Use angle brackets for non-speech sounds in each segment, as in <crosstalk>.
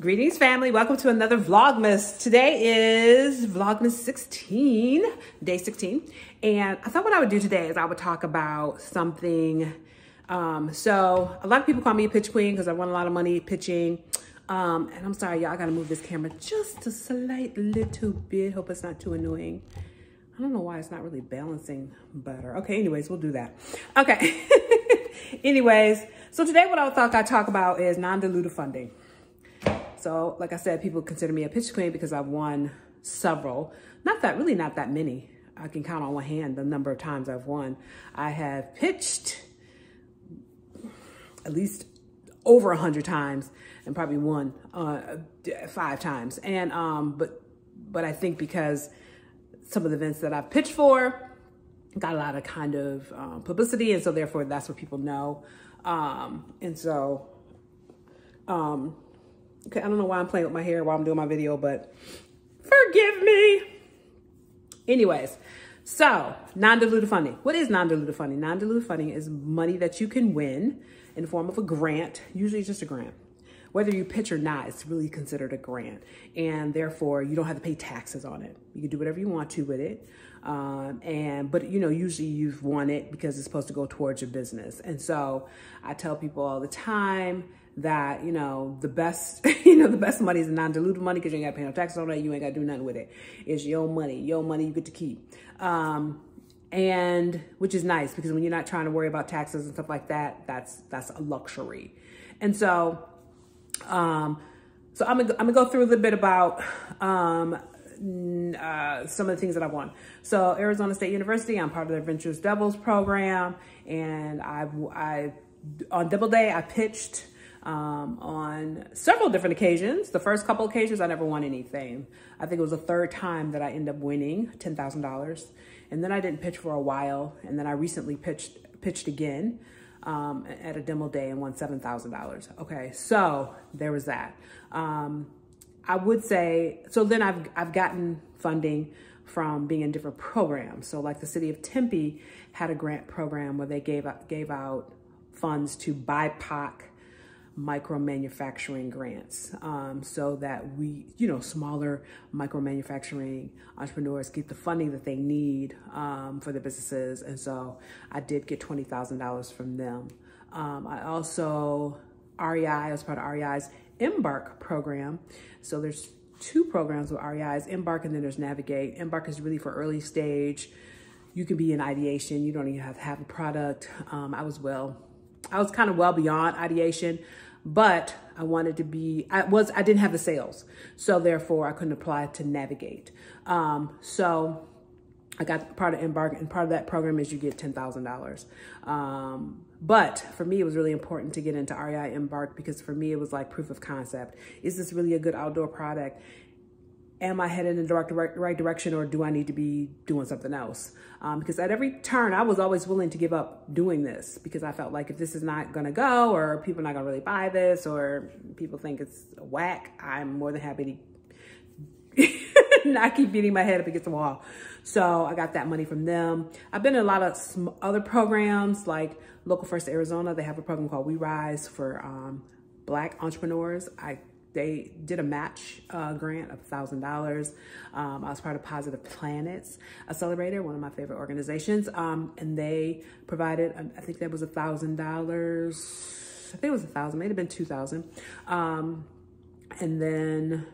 Greetings, family. Welcome to another Vlogmas. Today is Vlogmas 16, day 16. And I thought what I would do today is I would talk about something. Um, so a lot of people call me a pitch queen because I won a lot of money pitching. Um, and I'm sorry, y'all, I gotta move this camera just a slight little bit. Hope it's not too annoying. I don't know why it's not really balancing better. Okay, anyways, we'll do that. Okay. <laughs> anyways, so today what I thought I'd talk about is non-dilutive funding. So like I said, people consider me a pitch queen because I've won several, not that, really not that many. I can count on one hand the number of times I've won. I have pitched at least over a hundred times and probably won uh, five times. And, um, but, but I think because some of the events that I've pitched for got a lot of kind of um, publicity. And so therefore that's what people know. Um, and so, um, Okay, I don't know why I'm playing with my hair while I'm doing my video, but forgive me. Anyways, so non-dilutive funding. What is non-dilutive funding? Non-dilutive funding is money that you can win in the form of a grant. Usually just a grant. Whether you pitch or not, it's really considered a grant. And therefore, you don't have to pay taxes on it. You can do whatever you want to with it. Um, and but you know usually you've won it because it's supposed to go towards your business and so i tell people all the time that, you know, the best, <laughs> you know, the best money is non-dilutive money because you ain't got to pay no taxes on it. You ain't got to do nothing with it. It's your money, your money you get to keep. Um, and which is nice because when you're not trying to worry about taxes and stuff like that, that's, that's a luxury. And so, um, so I'm gonna, I'm gonna go through a little bit about, um, uh, some of the things that I've won. So Arizona State University, I'm part of the Adventurous Devils program. And I, I, on demo day, I pitched um, on several different occasions. The first couple occasions, I never won anything. I think it was the third time that I ended up winning $10,000. And then I didn't pitch for a while. And then I recently pitched, pitched again um, at a demo day and won $7,000. Okay, so there was that. Um, I would say, so then I've, I've gotten funding from being in different programs. So like the city of Tempe had a grant program where they gave out, gave out funds to BIPOC micro manufacturing grants um, so that we, you know, smaller micro manufacturing entrepreneurs get the funding that they need um, for their businesses. And so I did get $20,000 from them. Um, I also, REI, I was part of REI's Embark program. So there's two programs with REI's Embark and then there's Navigate. Embark is really for early stage. You can be in ideation. You don't even have to have a product. Um, I was well I was kind of well beyond ideation, but I wanted to be, I was, I didn't have the sales. So therefore I couldn't apply to Navigate. Um, so I got part of Embark and part of that program is you get $10,000. Um, but for me, it was really important to get into REI Embark because for me, it was like proof of concept. Is this really a good outdoor product? Am I headed in the right, right direction or do I need to be doing something else? Um, because at every turn, I was always willing to give up doing this because I felt like if this is not going to go or people are not going to really buy this or people think it's whack, I'm more than happy to <laughs> not keep beating my head up against the wall. So I got that money from them. I've been in a lot of other programs like Local First Arizona. They have a program called We Rise for um, Black entrepreneurs. I they did a match uh, grant of $1,000. Um, I was part of Positive Planets Accelerator, one of my favorite organizations. Um, and they provided, um, I think that was $1,000. I think it was a thousand, may have been 2000. Um, and then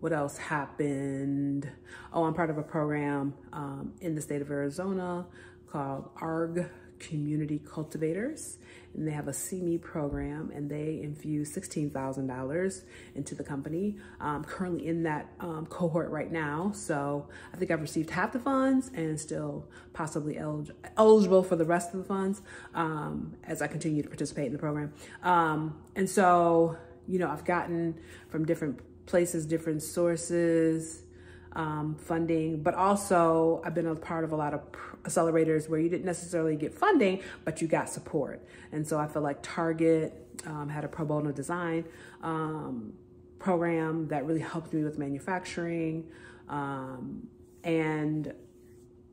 what else happened? Oh, I'm part of a program um, in the state of Arizona called ARG Community Cultivators and they have a CME program and they infuse $16,000 into the company. I'm currently in that um, cohort right now. So I think I've received half the funds and still possibly elig eligible for the rest of the funds um, as I continue to participate in the program. Um, and so, you know, I've gotten from different places, different sources, um, funding, but also I've been a part of a lot of accelerators where you didn't necessarily get funding, but you got support. And so I feel like Target um, had a pro bono design um, program that really helped me with manufacturing. Um, and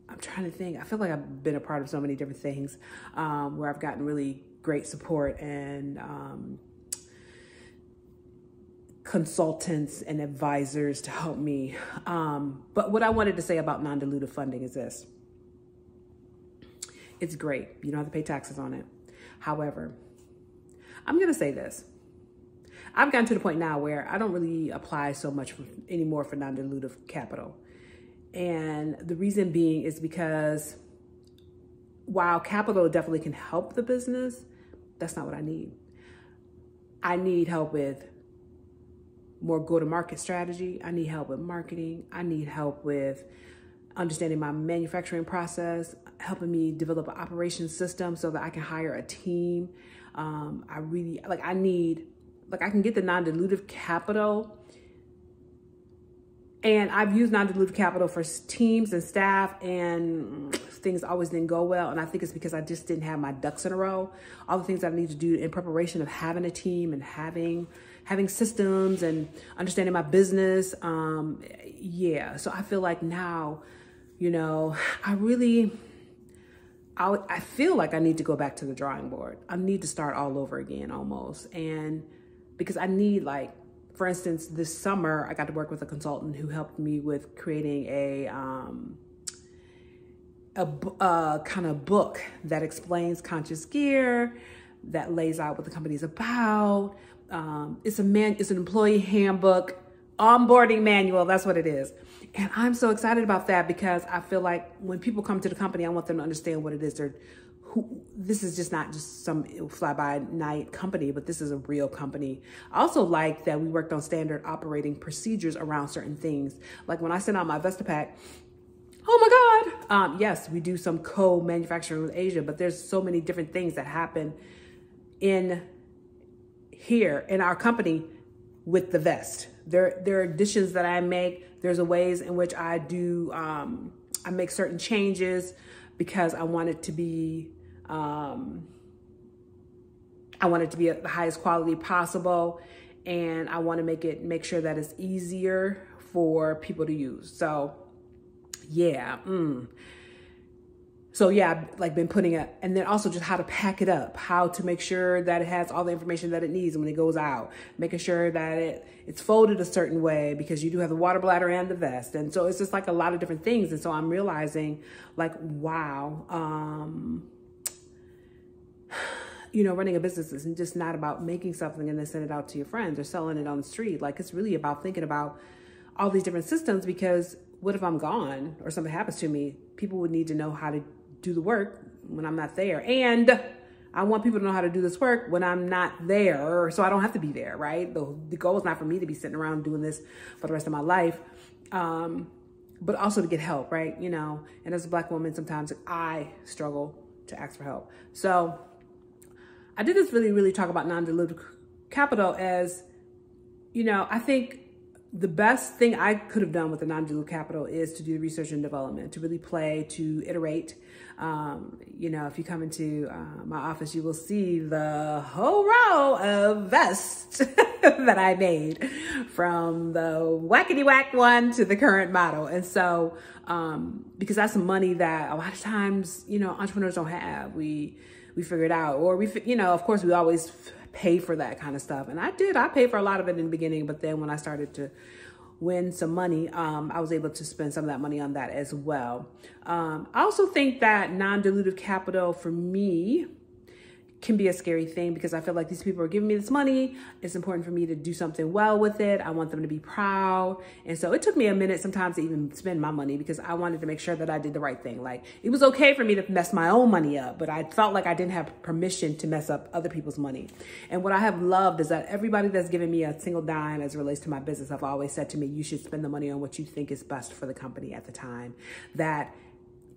I'm trying to think, I feel like I've been a part of so many different things um, where I've gotten really great support and um, consultants and advisors to help me. Um, but what I wanted to say about non-dilutive funding is this. It's great. You don't have to pay taxes on it. However, I'm going to say this. I've gotten to the point now where I don't really apply so much for, anymore for non-dilutive capital. And the reason being is because while capital definitely can help the business, that's not what I need. I need help with more go-to-market strategy. I need help with marketing. I need help with understanding my manufacturing process, helping me develop an operation system so that I can hire a team. Um, I really, like I need, like I can get the non-dilutive capital and I've used non-dilutive capital for teams and staff and things always didn't go well. And I think it's because I just didn't have my ducks in a row. All the things I need to do in preparation of having a team and having having systems and understanding my business. Um, yeah, so I feel like now, you know, I really, I, I feel like I need to go back to the drawing board. I need to start all over again almost. And because I need like, for instance, this summer, I got to work with a consultant who helped me with creating a, um, a, kind of book that explains Conscious Gear, that lays out what the company is about, um, it's a man, it's an employee handbook, onboarding manual. That's what it is. And I'm so excited about that because I feel like when people come to the company, I want them to understand what it is. They're who, this is just not just some fly by night company, but this is a real company. I also like that we worked on standard operating procedures around certain things. Like when I sent out my VestaPak, oh my God. Um, yes, we do some co-manufacturing with Asia, but there's so many different things that happen in here in our company with the vest. There, there are additions that I make. There's a ways in which I do, um, I make certain changes because I want it to be, um, I want it to be at the highest quality possible. And I want to make it, make sure that it's easier for people to use. So yeah, mm. So yeah, like been putting it, and then also just how to pack it up, how to make sure that it has all the information that it needs when it goes out, making sure that it it's folded a certain way because you do have the water bladder and the vest. And so it's just like a lot of different things. And so I'm realizing like, wow, um, you know, running a business is just not about making something and then send it out to your friends or selling it on the street. Like it's really about thinking about all these different systems because what if I'm gone or something happens to me? People would need to know how to do the work when I'm not there. And I want people to know how to do this work when I'm not there, so I don't have to be there, right? The, the goal is not for me to be sitting around doing this for the rest of my life, um, but also to get help, right? You know, and as a black woman, sometimes I struggle to ask for help. So I did this really, really talk about non-dilutive capital as, you know, I think the best thing I could have done with the non-dilutive capital is to do research and development, to really play, to iterate. Um, you know, if you come into uh, my office, you will see the whole row of vests <laughs> <laughs> that I made from the wackety whack one to the current model. And so, um, because that's money that a lot of times, you know, entrepreneurs don't have. We, we figure it out, or we, you know, of course we always pay for that kind of stuff. And I did, I paid for a lot of it in the beginning, but then when I started to win some money, um, I was able to spend some of that money on that as well. Um, I also think that non-dilutive capital for me can be a scary thing because I feel like these people are giving me this money. It's important for me to do something well with it. I want them to be proud. And so it took me a minute sometimes to even spend my money because I wanted to make sure that I did the right thing. Like it was okay for me to mess my own money up, but I felt like I didn't have permission to mess up other people's money. And what I have loved is that everybody that's given me a single dime as relates to my business have always said to me, you should spend the money on what you think is best for the company at the time. That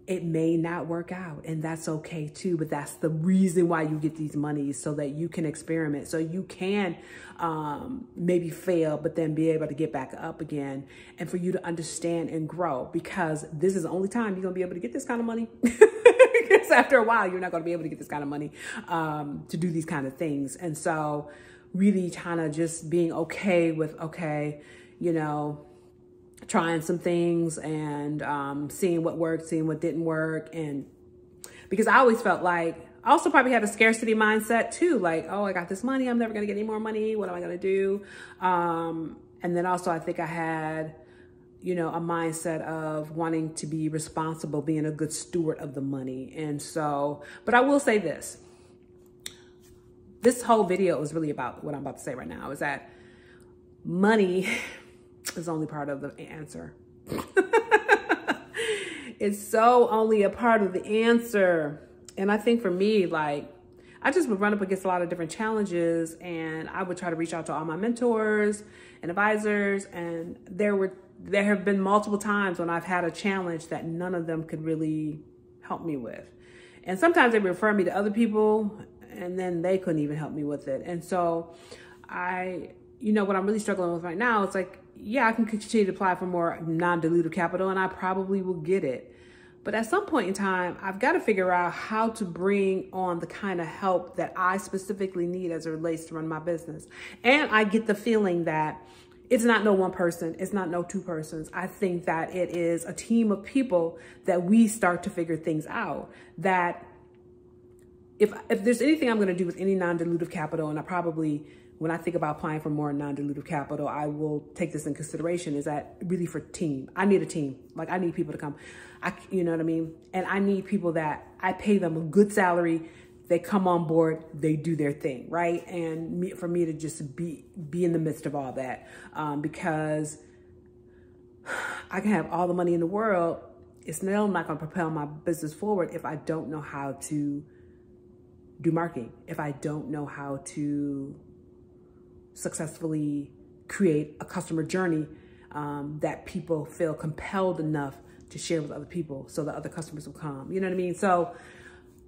it may not work out and that's okay too but that's the reason why you get these monies so that you can experiment. So you can um, maybe fail but then be able to get back up again and for you to understand and grow because this is the only time you're gonna be able to get this kind of money. <laughs> Because after a while you're not gonna be able to get this kind of money um, to do these kind of things. And so really kind of just being okay with okay you know trying some things and um, seeing what worked, seeing what didn't work. And because I always felt like, I also probably had a scarcity mindset too. Like, oh, I got this money. I'm never going to get any more money. What am I going to do? Um, and then also I think I had, you know, a mindset of wanting to be responsible, being a good steward of the money. And so, but I will say this, this whole video is really about what I'm about to say right now is that money <laughs> is only part of the answer. <laughs> it's so only a part of the answer. And I think for me, like, I just would run up against a lot of different challenges and I would try to reach out to all my mentors and advisors. And there were, there have been multiple times when I've had a challenge that none of them could really help me with. And sometimes they refer me to other people and then they couldn't even help me with it. And so I, you know, what I'm really struggling with right now, it's like, yeah, I can continue to apply for more non-dilutive capital and I probably will get it. But at some point in time, I've got to figure out how to bring on the kind of help that I specifically need as it relates to run my business. And I get the feeling that it's not no one person, it's not no two persons. I think that it is a team of people that we start to figure things out. That if if there's anything I'm going to do with any non-dilutive capital, and I probably when I think about applying for more non-dilutive capital, I will take this in consideration is that really for team. I need a team. Like I need people to come. I, you know what I mean? And I need people that I pay them a good salary. They come on board, they do their thing, right? And me, for me to just be, be in the midst of all that um, because I can have all the money in the world. It's still not going to propel my business forward if I don't know how to do marketing, if I don't know how to successfully create a customer journey um, that people feel compelled enough to share with other people so that other customers will come. You know what I mean? So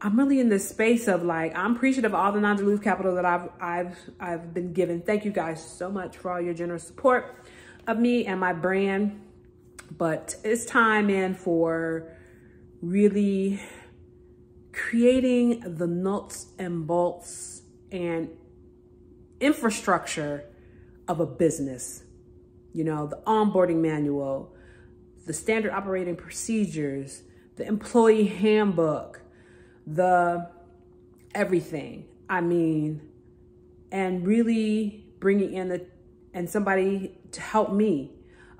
I'm really in this space of like, I'm appreciative of all the non-dilutive capital that I've, I've, I've been given. Thank you guys so much for all your generous support of me and my brand. But it's time in for really creating the nuts and bolts and infrastructure of a business. You know, the onboarding manual, the standard operating procedures, the employee handbook, the everything. I mean, and really bringing in the and somebody to help me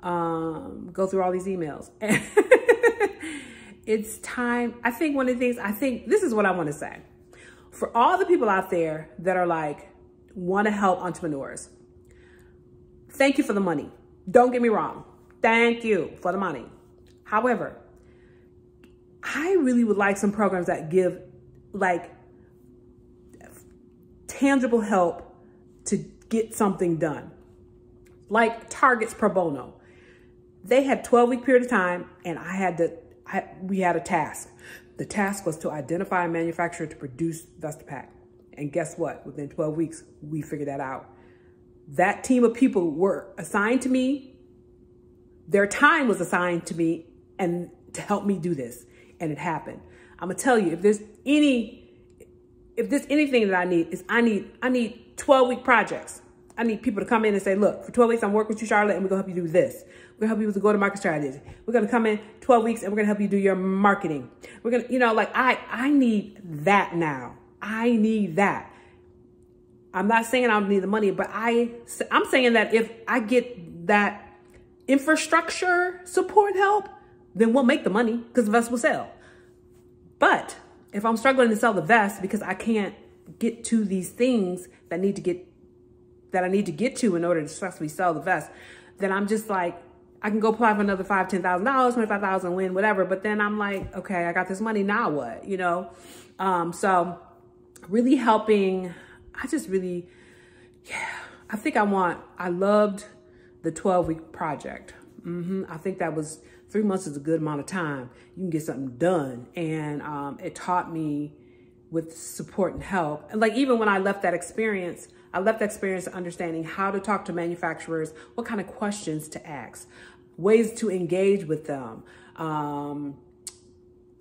um, go through all these emails. <laughs> it's time. I think one of the things, I think this is what I want to say. For all the people out there that are like, want to help entrepreneurs. Thank you for the money. Don't get me wrong. Thank you for the money. However, I really would like some programs that give like tangible help to get something done. Like Targets Pro Bono. They had 12 week period of time and I had to, I, we had a task. The task was to identify a manufacturer to produce VestaPak. And guess what? Within 12 weeks, we figured that out. That team of people were assigned to me. Their time was assigned to me and to help me do this. And it happened. I'm gonna tell you, if there's any, if there's anything that I need, is I need, I need 12 week projects. I need people to come in and say, look, for 12 weeks, I'm working with you, Charlotte, and we're gonna help you do this. We're gonna help you with the go-to-market strategy. We're gonna come in 12 weeks and we're gonna help you do your marketing. We're gonna, you know, like I, I need that now. I need that. I'm not saying I don't need the money, but I, I'm saying that if I get that infrastructure support help, then we'll make the money because the vest will sell. But if I'm struggling to sell the vest because I can't get to these things that need to get that I need to get to in order to successfully sell the vest, then I'm just like, I can go apply for another five, ten thousand dollars, twenty five thousand, win, whatever. But then I'm like, okay, I got this money, now what? You know? Um, so really helping. I just really, yeah, I think I want, I loved the 12 week project. Mm -hmm. I think that was three months is a good amount of time. You can get something done. And um, it taught me with support and help. And like, even when I left that experience, I left that experience understanding how to talk to manufacturers, what kind of questions to ask, ways to engage with them, um,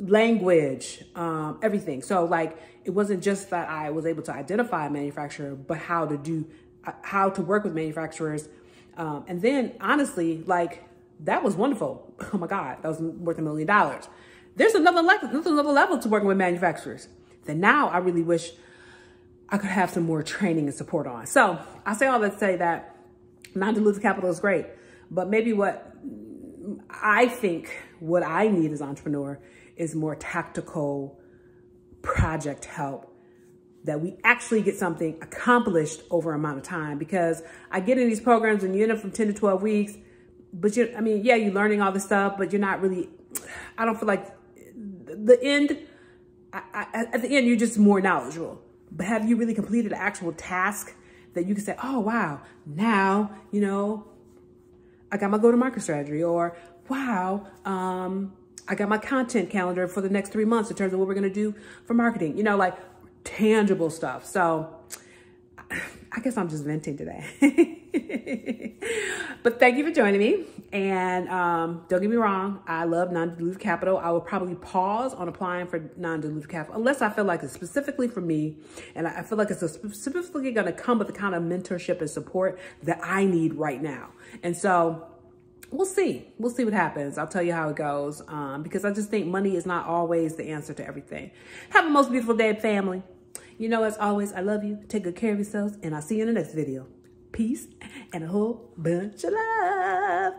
language, um, everything. So like, it wasn't just that I was able to identify a manufacturer, but how to do, uh, how to work with manufacturers. Um, and then honestly, like that was wonderful. <laughs> Oh my God, that was worth a million dollars. There's another level, another level to working with manufacturers. that now I really wish I could have some more training and support on. So I say all that to say that non-dilutive capital is great, but maybe what I think what I need as entrepreneur is more tactical project help that we actually get something accomplished over amount of time because I get in these programs and you end up from 10 to 12 weeks, but you, I mean, yeah, you're learning all this stuff, but you're not really, I don't feel like the end, I, I, at the end, you're just more knowledgeable. But have you really completed an actual task that you can say, oh, wow, now, you know, I got my go-to-market strategy or, wow, um, I got my content calendar for the next three months in terms of what we're going to do for marketing, you know, like tangible stuff. So <sighs> I guess I'm just venting today. <laughs> but thank you for joining me. And um, don't get me wrong, I love non-dilutive capital. I will probably pause on applying for non-dilutive capital unless I feel like it's specifically for me. And I feel like it's specifically going to come with the kind of mentorship and support that I need right now. And so we'll see. We'll see what happens. I'll tell you how it goes um, because I just think money is not always the answer to everything. Have a most beautiful day, family. You know, as always, I love you. Take good care of yourselves, and I'll see you in the next video. Peace and a whole bunch of love.